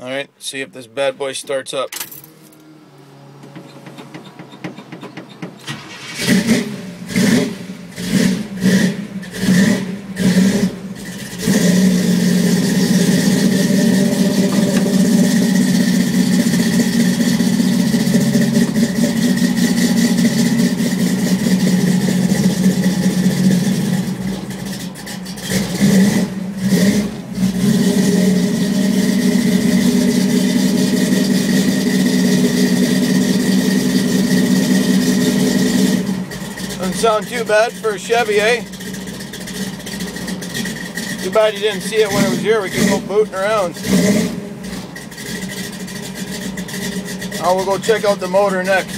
Alright, see if this bad boy starts up. Doesn't sound too bad for a Chevy, eh? Too bad you didn't see it when it was here. We could go booting around. Now we'll go check out the motor next.